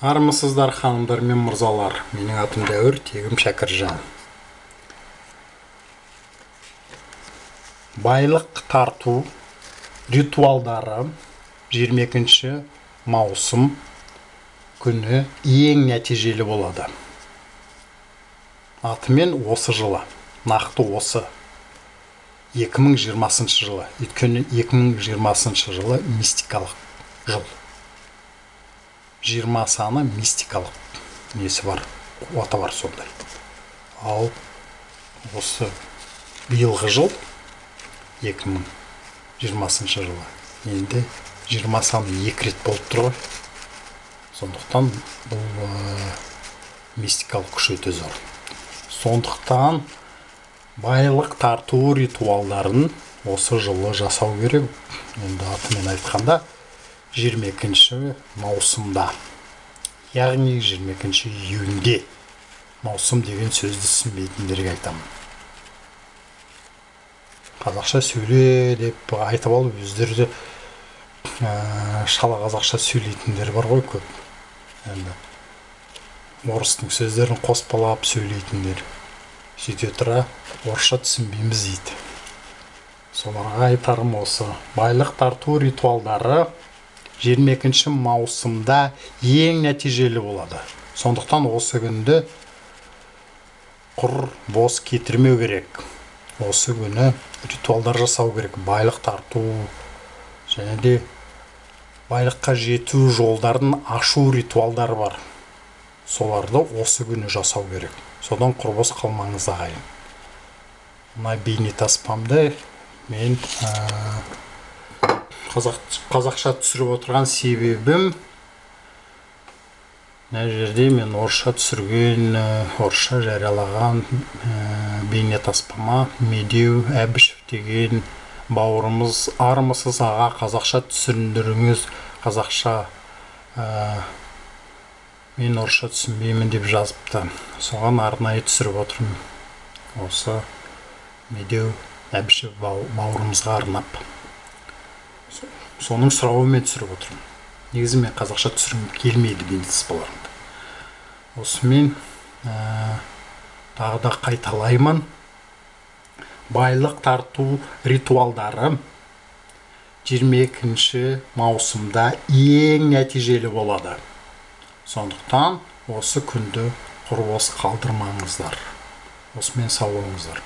армысыздар ханымдар мен мырзалар. Менің атым дәуір тегім шәкіржан. Байлық тарту ритуалдары 22 маусым күні ең нәтижелі болады. Атымен осы жылы нақты осы 2020 жылы өйткені 2020 жылы мистикалық жыл. 20 саны мистикалық несі бар қуаты бар сондай. Ал осы биылғы жыл 2020 жылы. Енді 20 саны екі рет болып тұр ғой. Сондықтан бұл ә, мистикалық күш өте зор. Сондықтан байлық тарту ритуалдарын осы жылы жасау керек. Енді атымен айтқанда 22 маусымда. Яғни 22 июньде маусым деген сөзді түсінбейтіндерге айтамын. Қазақша сөйле деп айтып алып өздері де ә, шала қазақша сөйлейтіндер бар ғой көп. Енді орыстың сөздерін қоспалап сөйлейтіндер. Сөйте тұра орысша түсінбейміз дейді. Соларға айтарым осы. Байлық тарту ритуалдары. 22 маусымда ең нәтижелі болады. Сондықтан осы күнді құр бос кетірмеу керек. Осы күні ритуалдар жасау керек. Байлық тарту және де байлыққа жету жолдарын ашу ритуалдары бар. Соларды осы күні жасау керек. Содан құр бос қалмаңыз ағайын. Мына бейнетаспамды мен қазақ, қазақша түсіріп отырған себебім мына жерде мен орысша түсірген орысша жариялаған бейнетаспама медеу әбішев деген бауырымыз армысыз аға қазақша түсіріндіріңіз қазақша ә, мен орысша түсінбеймін деп жазыпты. Соған арнайы түсіріп отырмын. Осы медеу әбішев бауырымызға арнап. Соның сұрауымен түсіріп отырмын. Негізі мен қазақша түсіргім келмейді бейнетаспаларымды осымен ә, тағы да қайталаймын. Байлық тарту ритуалдары. 22 маусымда ең нәтижелі болады. Сондықтан осы күнді құр бос қалдырмаңыздар. Осымен сау болыңыздар.